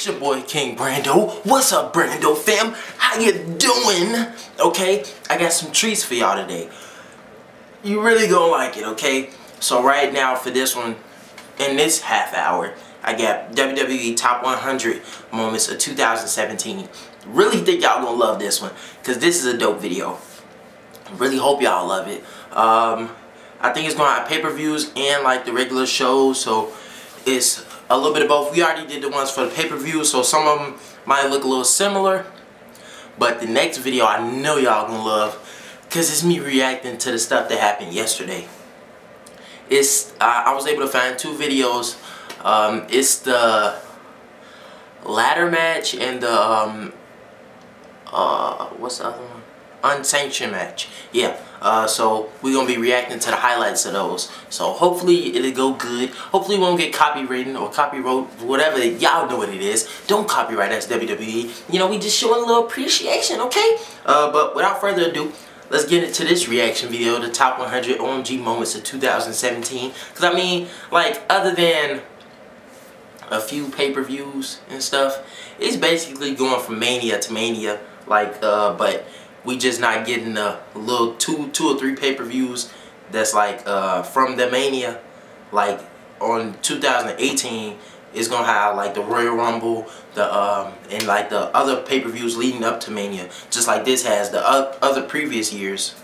It's your boy King Brando. What's up, Brando fam? How you doing? Okay, I got some treats for y'all today. You really gonna like it, okay? So right now for this one, in this half hour, I got WWE Top 100 Moments of 2017. Really think y'all gonna love this one, because this is a dope video. Really hope y'all love it. Um, I think it's gonna have pay-per-views and like the regular shows, so it's a little bit of both. We already did the ones for the pay-per-view, so some of them might look a little similar. But the next video I know y'all gonna love, because it's me reacting to the stuff that happened yesterday. It's uh, I was able to find two videos. Um, it's the ladder match and the um, uh, what's the other one? Unsanctioned match. Yeah. Uh, so we're gonna be reacting to the highlights of those. So hopefully it'll go good. Hopefully we won't get copywritten or copyright, whatever. Y'all know what it is. Don't copyright us, WWE. You know, we just showing a little appreciation, okay? Uh, but without further ado, let's get into this reaction video, the top 100 OMG moments of 2017. Because I mean, like, other than a few pay-per-views and stuff, it's basically going from mania to mania. Like, uh, but we just not getting a little two two or three pay-per-views that's like uh, from the Mania. Like on 2018 is gonna have like the Royal Rumble the um, and like the other pay-per-views leading up to Mania. Just like this has the other previous years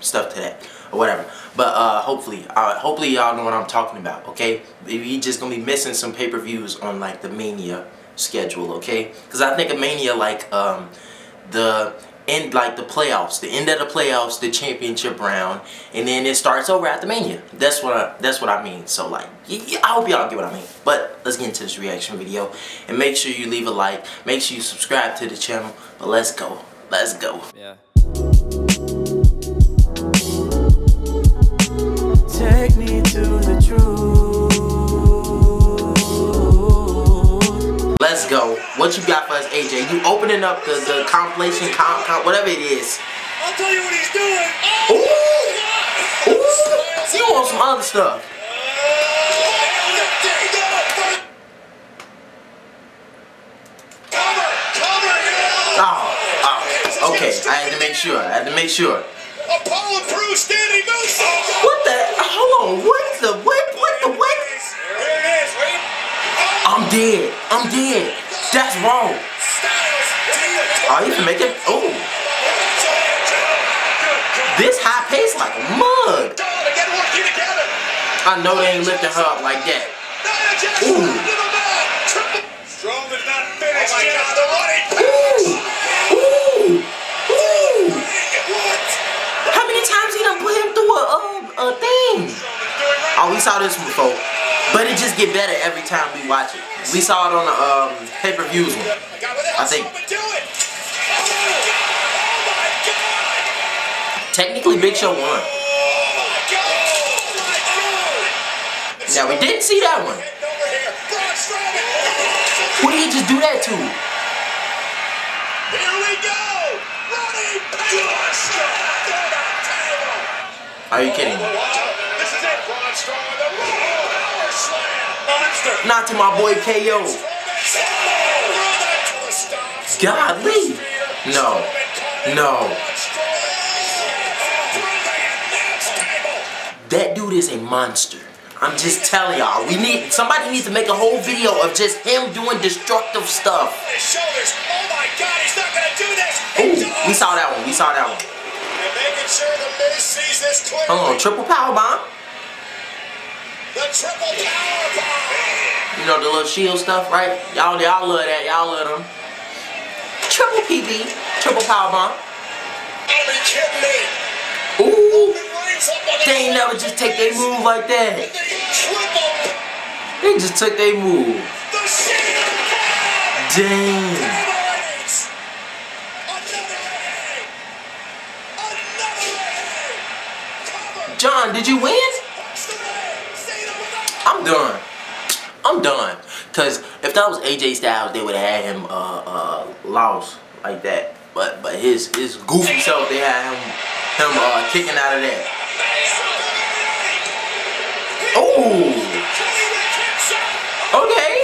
stuff to that or whatever. But uh, hopefully uh, hopefully y'all know what I'm talking about okay? We just gonna be missing some pay-per-views on like the Mania schedule okay? Because I think a Mania like um, the end like the playoffs, the end of the playoffs, the championship round, and then it starts over at the Mania. That's what I, that's what I mean. So like, I hope y'all get what I mean. But let's get into this reaction video, and make sure you leave a like, make sure you subscribe to the channel. But let's go, let's go. Yeah. Take me to the truth. Go. What you got for us, AJ? You opening up the, the compilation, comp, comp, whatever it is. I'll tell you what he's doing. Ooh! Ooh! You want some other stuff. Oh, oh, okay. I had to make sure. I had to make sure. Apollo Crews standing moose. What the? Hold on. What the? What? What the? What? I'm dead. I'm dead. That's wrong. Oh, you can make it. Oh. This high pace like mud. I know they ain't lifting her up like that. Ooh. Ooh. Ooh. How many times he done put him through a, a, a thing? Oh, we saw this before. But it just get better every time we watch it. We saw it on the um, pay-per-views one. I think. Technically, Big Show won. Now, we didn't see that one. Who did he just do that to? Here we go! Are you kidding me? This is it, Braun Strowman, the power slam. Monster. Not to my boy KO. Godly. No. No. That dude is a monster. I'm just telling y'all, we need somebody needs to make a whole video of just him doing destructive stuff. Ooh, we saw that one. We saw that one. Hold on, triple power bomb. The triple power bomb. You know the little shield stuff, right? Y'all, y'all love that. Y'all love them. Triple PB, triple power bomb. Are you kidding? Ooh, they ain't never just take their move like that. They just took their move. Damn. John, did you win? I'm done. I'm done. Cause if that was AJ Styles, they would have had him uh, uh, lost like that. But but his his goofy self, they had him him uh, kicking out of that. Oh. Okay.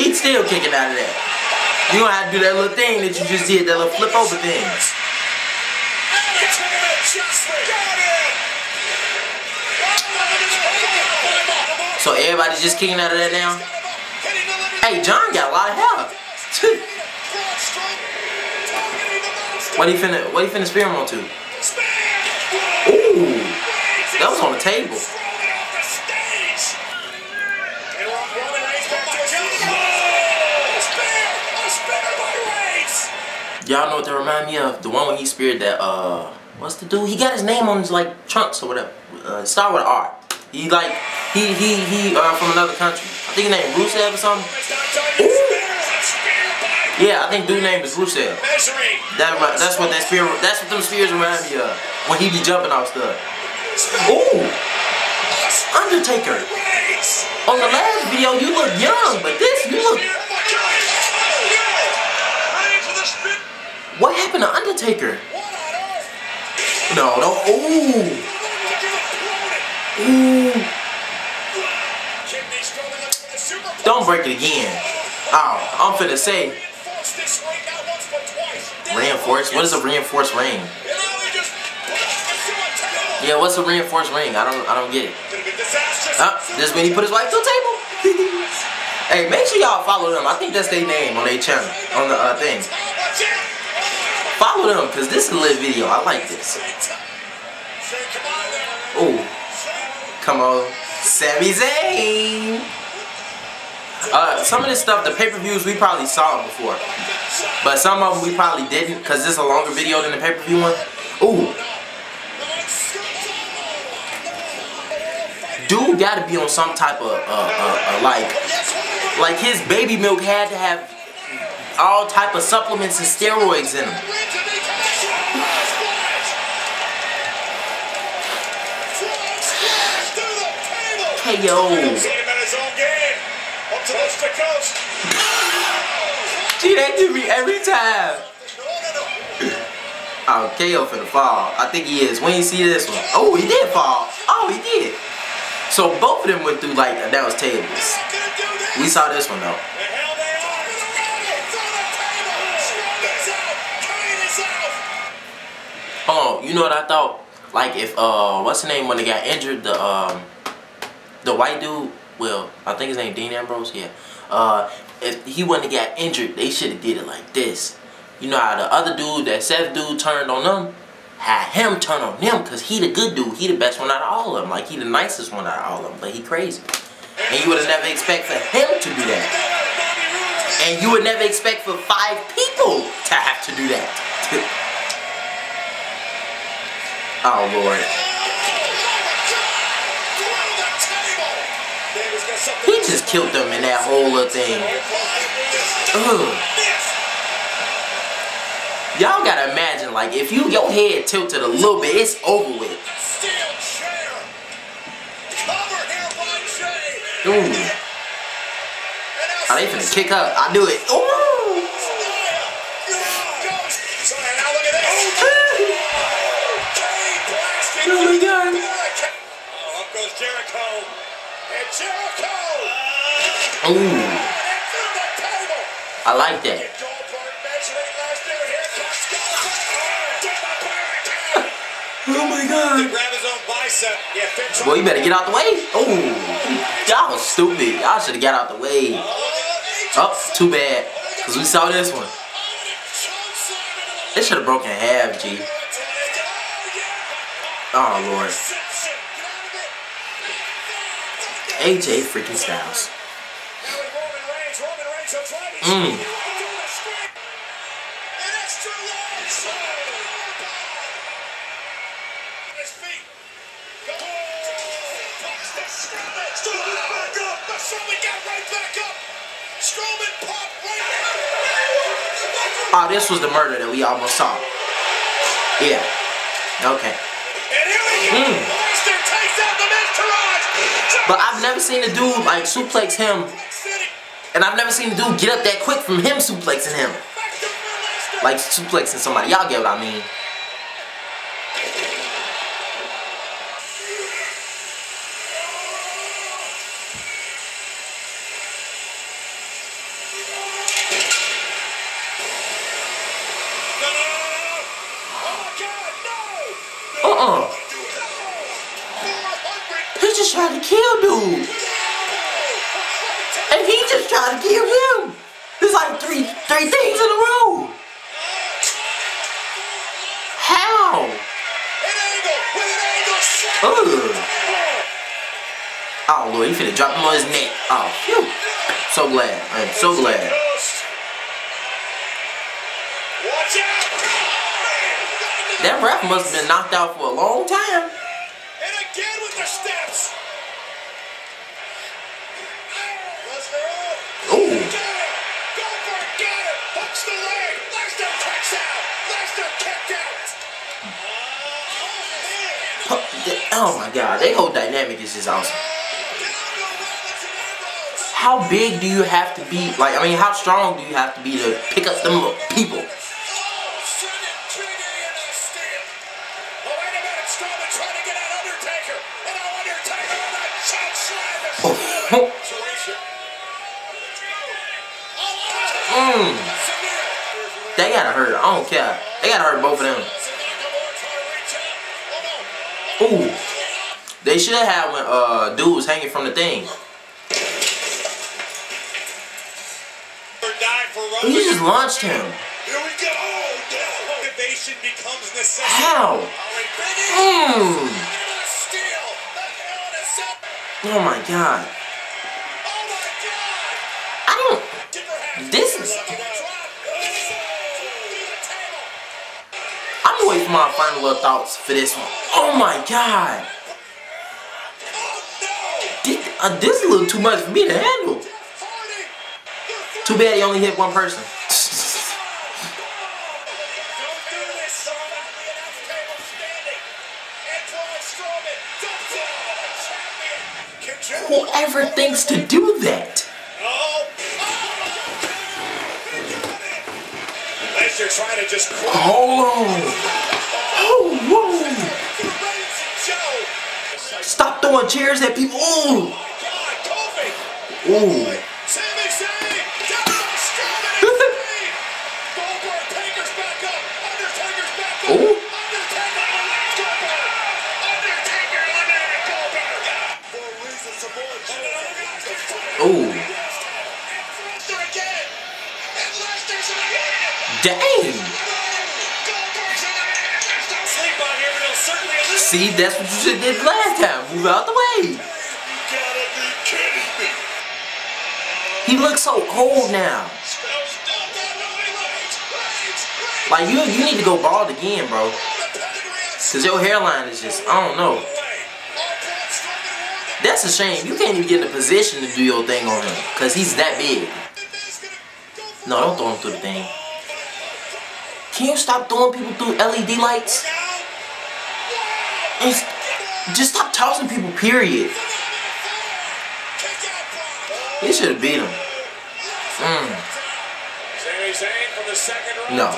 He's still kicking out of that. You don't have to do that little thing that you just did, that little flip over thing. Everybody's just kicking out of that now? Hey, John got a lot of help. what he finna what he finna spear him on to? Ooh. That was on the table. Y'all know what that remind me of? The one when he speared that, uh, what's the dude? He got his name on his, like, trunks or whatever. Uh, start with R. He, like, he, he, he, uh, from another country. I think his name Rusev or something. Ooh. Yeah, I think dude name is Rusev. That, that's what that spear, that's what them spears remind me of. When he be jumping off stuff. Ooh. Undertaker. On the last video, you look young, but this, you look What happened to Undertaker? No, no. Ooh. Ooh. Don't break it again. Oh, I'm finna say. Reinforced? What is a reinforced ring? Yeah, what's a reinforced ring? I don't I don't get it. Oh, this when he put his wife to the table. hey, make sure y'all follow them. I think that's their name on their channel, on the uh, thing. Follow them, because this is a lit video. I like this. Oh. Come on. Sami Zayn. Uh, some of this stuff, the pay-per-views, we probably saw them before. But some of them we probably didn't, because this is a longer video than the pay-per-view one. Ooh. Dude gotta be on some type of, uh, uh, uh, like, like his baby milk had to have all type of supplements and steroids in them. Hey yo. See, they do me every time. Oh, KO for the fall. I think he is. When you see this one. Oh, he did fall. Oh, he did. So both of them went through like that was tables. We saw this one though. Oh, you know what I thought? Like if uh, what's the name when they got injured? The um, the white dude. Well, I think his name Dean Ambrose. Yeah. Uh, if he wouldn't have got injured, they should have did it like this. You know how the other dude, that Seth dude, turned on them? Had him turn on them because he the good dude. He the best one out of all of them. Like he the nicest one out of all of them. But he crazy. And you would have never expect for him to do that. And you would never expect for five people to have to do that. oh Lord. He just killed them in that whole little thing. Ugh. Y'all gotta imagine, like, if you your head tilted a little bit, it's over with. Ooh. Are they finna kick up? I do it. Ooh. Ooh. I like that. Oh my god. Grab his own bicep. Yeah, Finn Boy, you better get out the way. Oh, y'all was stupid. Y'all should have got out the way. Oh, too bad. Because we saw this one. It should have broken in half, G. Oh, Lord. AJ freaking Styles. Mmm. Oh, this was the murder that we almost saw. Yeah. Okay. Mm. But I've never seen a dude like suplex him. And I've never seen a dude get up that quick from him suplexing him. Like suplexing somebody. Y'all get what I mean. Ugh. Oh Lord, he finna drop him on his neck. Oh, phew. So glad. I'm so glad. Watch out! That ref must have been knocked out for a long time. And again with the steps. Ooh. Got it. Goldberg got it. Hooks the leg. Oh my god, they whole dynamic is just awesome. How big do you have to be? Like, I mean, how strong do you have to be to pick up them people? Mm. They gotta hurt. I don't care. They gotta hurt both of them. Ooh. They should have when uh dude was hanging from the thing. He just launched him. Here we go. Motivation becomes necessity. How? Mm. Steal. The hell in a cell. Oh my god. I don't. This is- Second drop. Through the table. I'm waiting for my final thoughts for this one. Oh my god. Uh, this is a little too much for me to handle. Jeff Hardy. The Too bad he only hit one person. Don't do this, son. At the announce table standing. Antoine Strowman dumps it on the champion. Can Jeff Whoever thinks to do that? Lesnar trying to just Hold on. Oh, whoa. through Reigns and Joe. Stop throwing chairs at people. Ooh. Ooh. Ooh. Dang. See, that's what you have did last time. Move out the way. He looks so old now. Like you, you need to go bald again, bro. Oh, the pedigree on Cause your hairline is just, I don't know. That's a shame. You can't even get in a position to do your thing on him. Cause he's that big. No, don't throw him through the thing. Can you stop throwing people through LED lights? And just stop tossing people, period. He should have beat him. Mm. Sami Zayn from the second row. No.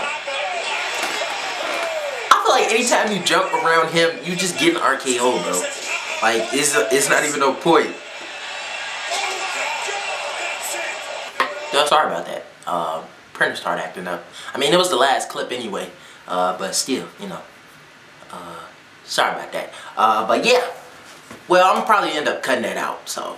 I feel like anytime you jump around him, you just get an RKO, bro. Like, it's, it's not even no point. Yo, sorry about that. Uh, printer started acting up. I mean, it was the last clip anyway. Uh, but still, you know. Uh, sorry about that. Uh, but yeah. Well, I'm probably end up cutting that out. So,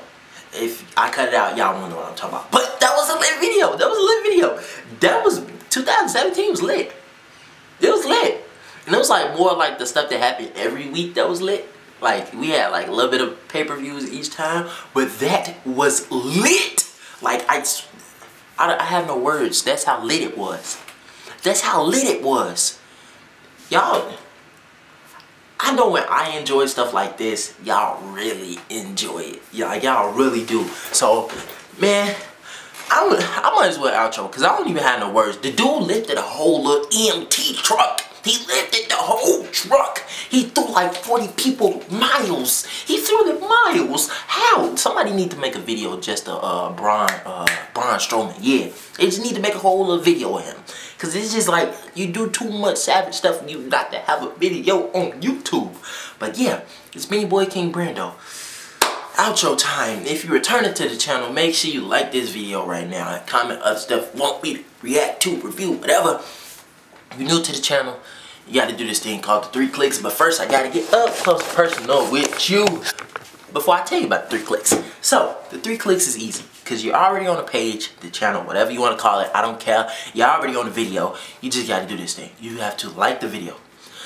if I cut it out, y'all won't know what I'm talking about. But that was a lit video. That was a lit video. That was 2017 was lit. It was lit. And it was like more like the stuff that happened every week that was lit. Like we had like a little bit of pay-per-views each time, but that was lit. Like I, I have no words. That's how lit it was. That's how lit it was. Y'all, I know when I enjoy stuff like this, y'all really enjoy it. Yeah, y'all really do. So, man, I, I might as well outro because I don't even have no words. The dude lifted a whole little EMT truck. He lifted the whole truck. He threw like 40 people miles. He threw them miles. How? Somebody need to make a video just to uh Braun uh Braun Strowman. Yeah. They just need to make a whole little video of him. Cause it's just like you do too much savage stuff and you got to have a video on YouTube. But yeah, it's me boy King Brando outro time. If you're returning to the channel, make sure you like this video right now and comment other stuff want me to react to, review, whatever. If you're new to the channel, you gotta do this thing called the three clicks. But first, I gotta get up close and personal with you. before I tell you about the three clicks. So, the three clicks is easy because you're already on the page, the channel, whatever you want to call it. I don't care. You're already on the video. You just got to do this thing. You have to like the video,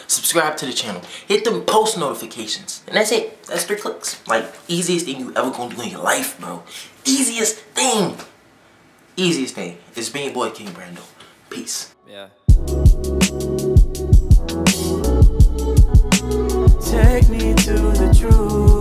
subscribe to the channel, hit the post notifications, and that's it. That's three clicks. Like, easiest thing you ever gonna do in your life, bro. Easiest thing. Easiest thing. It's being boy King Brando. Peace. Yeah. Take me to the truth.